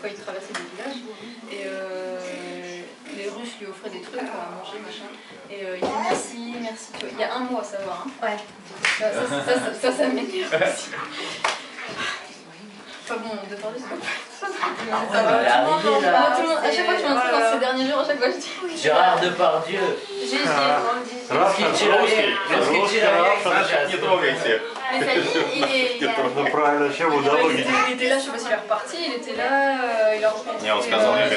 quand il traversait des villages. Et euh, les Russes lui offraient des trucs à manger, machin. Et euh, il dit merci, merci. Tu vois, il y a un mois, ça va. Hein. Ouais. Ça, ça, ça, ça, ça, ça m'énerve aussi. Bon, de parler, c'est pas ah ouais, va, tout le monde, à chaque fois que je m'inscris dans ces derniers jours, à chaque fois je dis oui. Gérard Depardieu. Gigi, Русский человек, русский человек, значит, не трогайте. Ну правильно, чем удалось. Il était là, je sais pas s'il est reparti, il était là. Не, он сказал, я